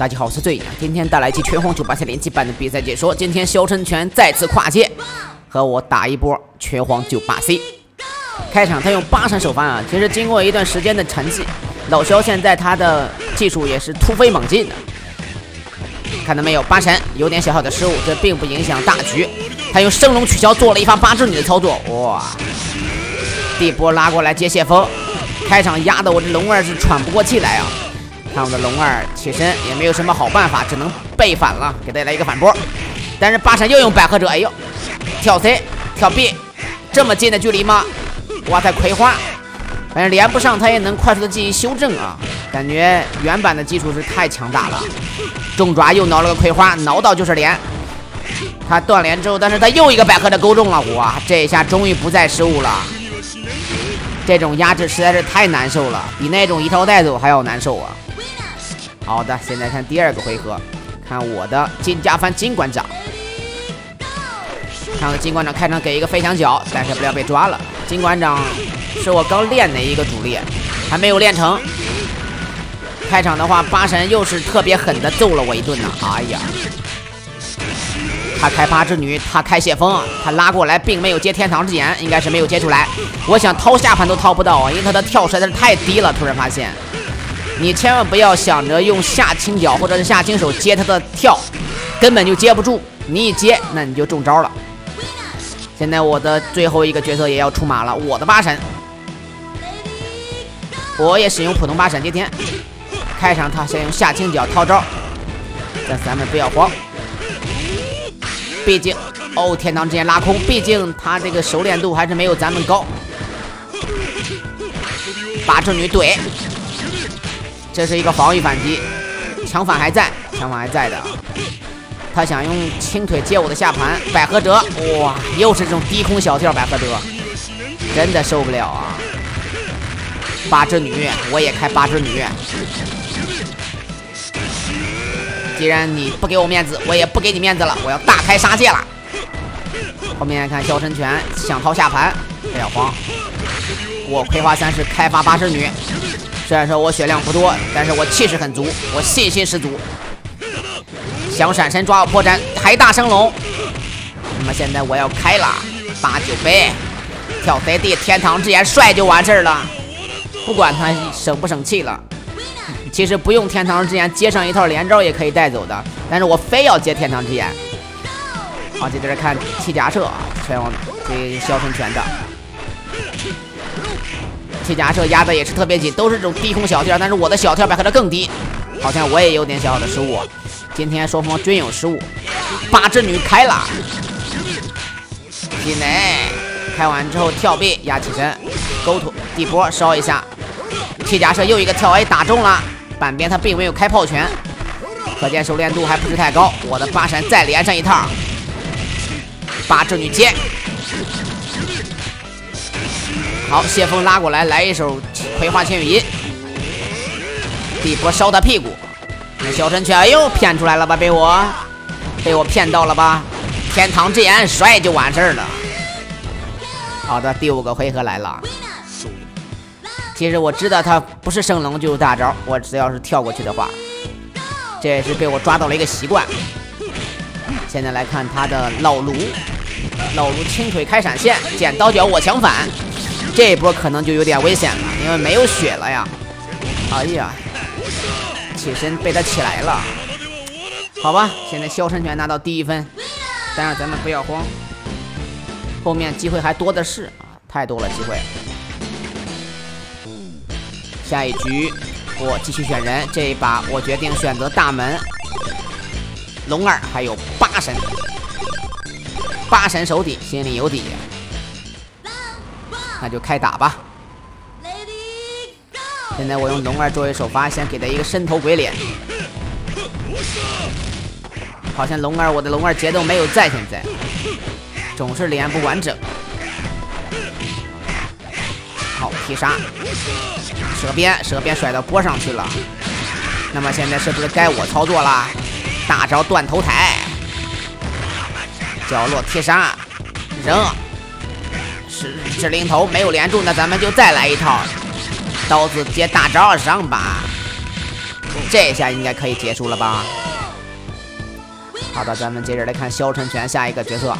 大家好，我是醉影，今天带来一期拳皇九八赛连击版的比赛解说。今天肖申权再次跨界，和我打一波拳皇九八 C。开场他用八神首发啊，其实经过一段时间的沉寂，老肖现在他的技术也是突飞猛进的。看到没有，八神有点小小的失误，这并不影响大局。他用升龙取消做了一发八之女的操作，哇！地波拉过来接谢风，开场压的我这龙儿是喘不过气来啊。看我的龙儿起身也没有什么好办法，只能背反了，给大家来一个反波。但是八神又用百合者，哎呦，跳 C 跳 B，这么近的距离吗？哇塞，葵花，反正连不上他也能快速的进行修正啊！感觉原版的基础是太强大了。重爪又挠了个葵花，挠到就是连。他断连之后，但是他又一个百合的勾中了，哇，这一下终于不再失误了。这种压制实在是太难受了，比那种一套带走还要难受啊！好的，现在看第二个回合，看我的金加帆金馆长。看我金馆长开场给一个飞翔脚，但是不要被抓了。金馆长是我刚练的一个主力，还没有练成。开场的话，八神又是特别狠的揍了我一顿呢。哎呀，他开八之女，他开谢风，他拉过来并没有接天堂之眼，应该是没有接出来。我想掏下盘都掏不到啊，因为他的跳实在是太低了。突然发现。你千万不要想着用下轻脚或者是下轻手接他的跳，根本就接不住。你一接，那你就中招了。现在我的最后一个角色也要出马了，我的八神，我也使用普通八神接天。开场他先用下轻脚套招，但咱们不要慌，毕竟哦天堂之眼拉空，毕竟他这个熟练度还是没有咱们高。八智女怼。这是一个防御反击，强反还在，强反还在的。他想用轻腿接我的下盘，百合折，哇，又是这种低空小跳百合折，真的受不了啊！八只女，我也开八只女。既然你不给我面子，我也不给你面子了，我要大开杀戒了。后面看肖申权想掏下盘，不要慌，我葵花三式开发八只女。虽然说我血量不多，但是我气势很足，我信心十足。想闪身抓我破绽，还大升龙。那么现在我要开了八九倍，跳 CD 天堂之眼帅就完事了。不管他生不生气了，其实不用天堂之眼接上一套连招也可以带走的，但是我非要接天堂之眼。好，接着看七甲射，拳王这肖申权的。铁甲射压的也是特别紧，都是这种低空小跳，但是我的小跳比他的更低，好像我也有点小小的失误。今天双方均有失误。八只女开了，进内开完之后跳 B 压起身，勾土地波烧一下。铁甲射又一个跳 A 打中了，半边他并没有开炮拳，可见熟练度还不是太高。我的八闪再连上一套，八只女接。好，谢风拉过来，来一手葵花千羽音，地波烧他屁股。那小神拳，哎呦，骗出来了吧？被我，被我骗到了吧？天堂之眼帅就完事了。好的，第五个回合来了。其实我知道他不是升龙就是大招，我只要是跳过去的话，这也是被我抓到了一个习惯。现在来看他的老卢，老卢轻腿开闪现，剪刀脚我强反。这一波可能就有点危险了，因为没有血了呀。哎呀，起身被他起来了。好吧，现在肖申权拿到第一分，但是咱们不要慌，后面机会还多的是啊，太多了机会。下一局我继续选人，这一把我决定选择大门龙二还有八神，八神手底，心里有底。那就开打吧！现在我用龙儿作为首发，先给他一个伸头鬼脸。好像龙儿，我的龙儿节奏没有在，现在总是连不完整。好，劈杀，蛇鞭，蛇鞭甩到波上去了。那么现在是不是该我操作了？大招断头台，角落贴杀，扔。是零头没有连住，那咱们就再来一套刀子接大招上吧。这下应该可以结束了吧？好的，咱们接着来看萧晨全下一个角色，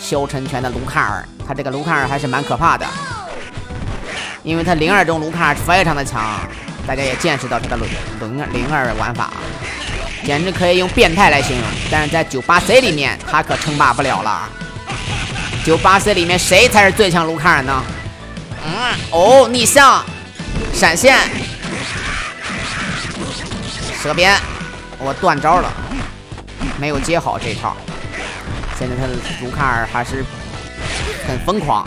萧晨全的卢卡尔，他这个卢卡尔还是蛮可怕的，因为他零二中卢卡尔非常的强，大家也见识到他的零零零二玩法，简直可以用变态来形容。但是在九八 C 里面，他可称霸不了了。九八 C 里面谁才是最强卢卡尔呢？嗯，哦，逆向，闪现，蛇鞭，我断招了。没有接好这一套，现在他的卢卡尔还是很疯狂，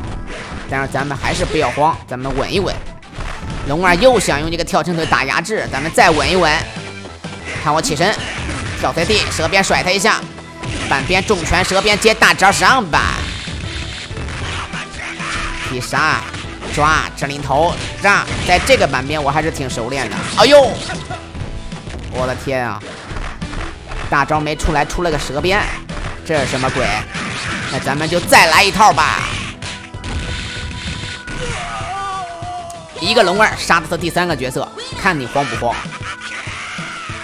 但是咱们还是不要慌，咱们稳一稳。龙二又想用这个跳绳腿打压制，咱们再稳一稳。看我起身，跳在地，蛇鞭甩他一下，反边重拳蛇鞭接大招上板，劈杀抓这灵头让，在这个版边我还是挺熟练的。哎呦，我的天啊！大招没出来，出了个蛇鞭，这是什么鬼？那咱们就再来一套吧。一个龙二杀的他第三个角色，看你慌不慌？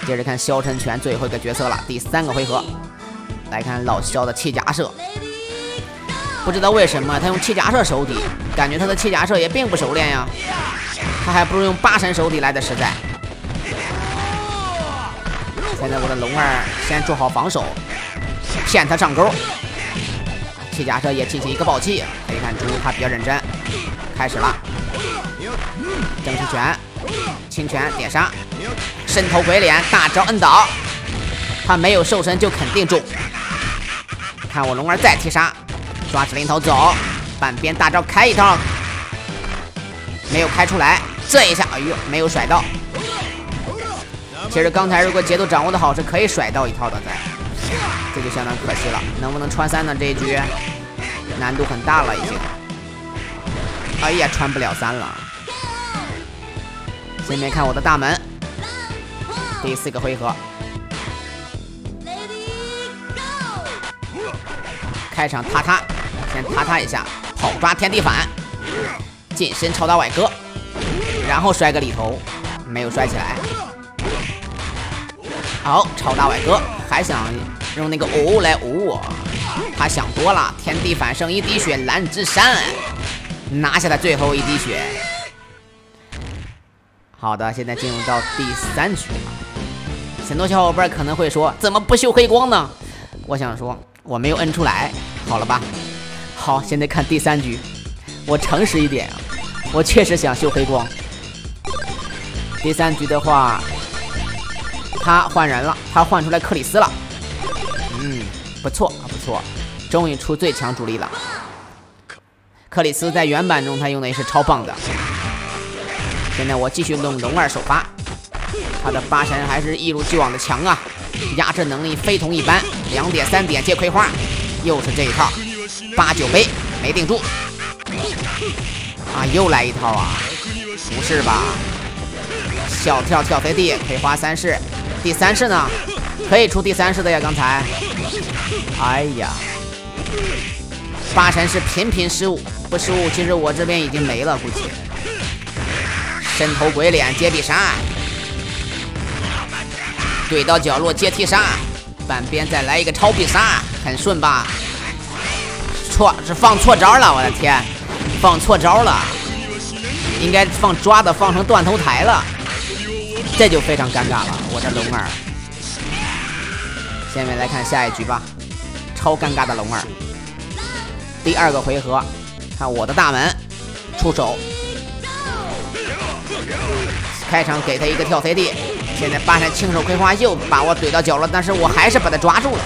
接着看萧晨全最后一个角色了，第三个回合，来看老萧的气夹射。不知道为什么他用气夹射手底，感觉他的气夹射也并不熟练呀。他还不如用八神手底来的实在。现在我的龙儿先做好防守，骗他上钩。气甲射也进行一个暴气，可以看出他比较认真。开始了，正气拳、轻拳点杀，伸头鬼脸大招摁倒。他没有兽身就肯定中。看我龙儿再踢杀，抓指令头走，半边大招开一套，没有开出来。这一下，哎呦，没有甩到。其实刚才如果节奏掌握的好，是可以甩到一套的，在这就相当可惜了。能不能穿三呢？这一局难度很大了，已经。哎呀，穿不了三了。先别看我的大门，第四个回合，开场踏踏，先踏踏一下，跑抓天地反，近身超大外哥，然后摔个里头，没有摔起来。好，超大外哥还想用那个哦来哦我，他想多了。天地反剩一滴血，蓝之山拿下了最后一滴血。好的，现在进入到第三局了。很多小伙伴可能会说，怎么不秀黑光呢？我想说，我没有摁出来。好了吧？好，现在看第三局，我诚实一点啊，我确实想秀黑光。第三局的话。他换人了，他换出来克里斯了。嗯，不错啊，不错，终于出最强主力了。克里斯在原版中他用的也是超棒的。现在我继续用龙二首发，他的八神还是一如既往的强啊，压制能力非同一般。两点三点接葵花，又是这一套八九杯没定住。啊，又来一套啊？不是吧？小跳跳飞地，葵花三式。第三式呢？可以出第三式的呀！刚才，哎呀，八神是频频失误，不失误，其实我这边已经没了，估计。伸头鬼脸接必杀，怼到角落接替杀，半边再来一个超必杀，很顺吧？错，是放错招了，我的天，放错招了，应该放抓的，放成断头台了。这就非常尴尬了，我的龙儿。下面来看下一局吧，超尴尬的龙儿。第二个回合，看我的大门出手，开场给他一个跳 CD，现在八神轻手葵花又把我怼到角落，但是我还是把他抓住了，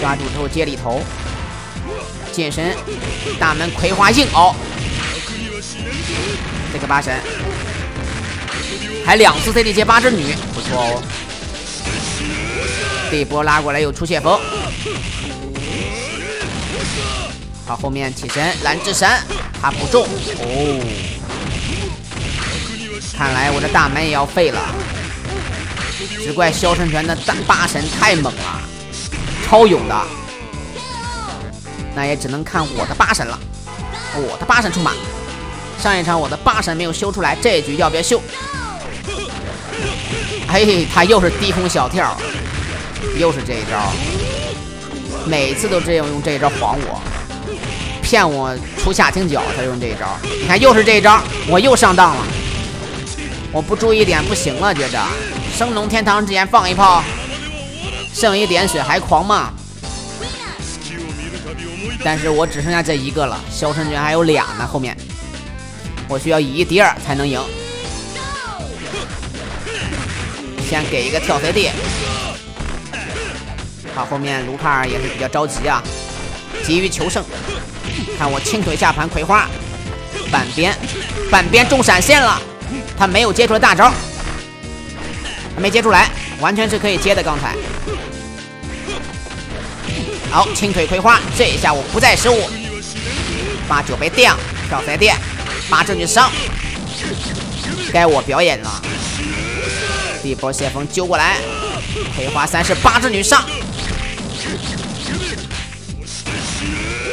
抓住之后接里头，剑神大门葵花硬凹，这个八神。还两次 CD 接八只女，不错哦。这一波拉过来又出血风，好，后面起身蓝之山，他不中哦。看来我的大门也要废了。只怪萧晨全的大八神太猛了，超勇的。那也只能看我的八神了，我的八神出马。上一场我的八神没有修出来，这一局要不要修？哎，他又是低空小跳，又是这一招，每次都这样用这一招晃我，骗我出下清脚，他用这一招。你看，又是这一招，我又上当了。我不注意点不行了，觉着升龙天堂之前放一炮，剩一点血还狂骂。但是我只剩下这一个了，肖申权还有俩呢，后面。我需要以一敌二才能赢。先给一个跳 CD，好，后面卢卡尔也是比较着急啊，急于求胜。看我轻腿下盘葵花，半边，半边中闪现了，他没有接出来大招，还没接出来，完全是可以接的。刚才，好，轻腿葵花，这一下我不再失误，把酒杯垫，跳 CD，八正女上，该我表演了。一波先锋揪过来，葵花三式八之女上，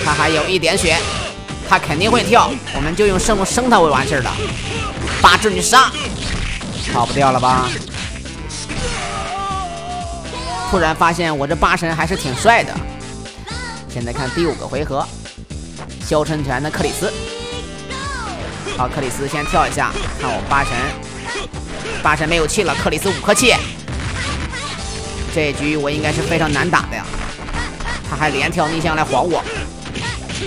他还有一点血，他肯定会跳，我们就用圣木生他为完事儿了。八之女上，跑不掉了吧？突然发现我这八神还是挺帅的。现在看第五个回合，肖申权的克里斯，好，克里斯先跳一下，看我八神。八神没有气了，克里斯五颗气，这局我应该是非常难打的呀。他还连跳逆向来晃我，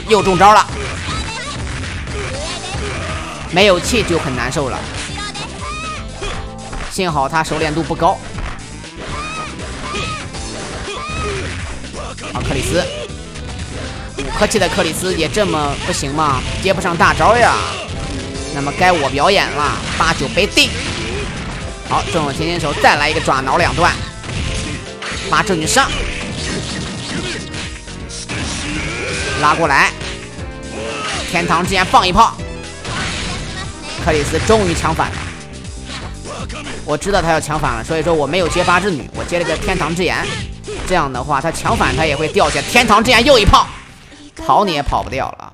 又中招了，没有气就很难受了。幸好他熟练度不高。好，克里斯五颗气的克里斯也这么不行吗？接不上大招呀。那么该我表演了，八九被定。好，重手甜心手再来一个爪挠两段，八正女上，拉过来，天堂之眼放一炮，克里斯终于抢反了。我知道他要抢反了，所以说我没有接八之女，我接了个天堂之眼。这样的话，他抢反他也会掉下天堂之眼又一炮，跑你也跑不掉了。